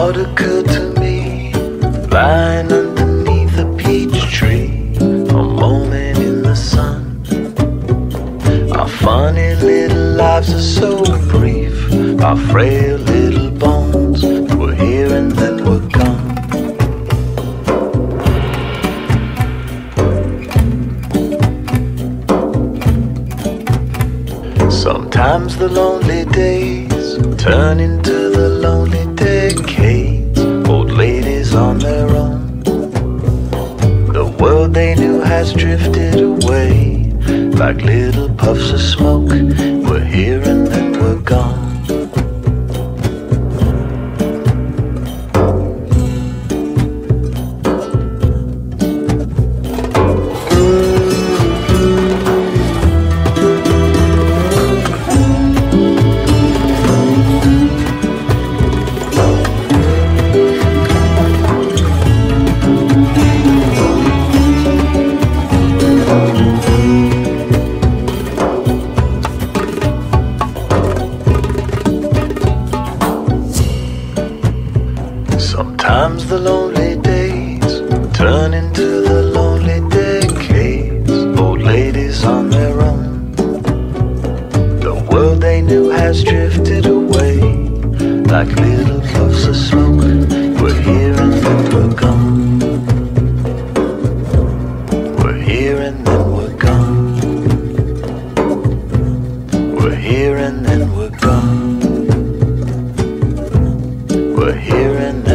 thought occurred to me, lying underneath a peach tree, a moment in the sun. Our funny little lives are so brief, our frail little bones were here and then were gone. Sometimes the lonely days turn into the lonely decades. Has drifted away like little puffs of smoke. We're here and then we're gone. Sometimes the lonely days turn into the lonely decades. Old ladies on their own. The world they knew has drifted away like little puffs of smoke. We're here and then we're gone. We're here and then we're gone. We're here and then we're gone. We're here and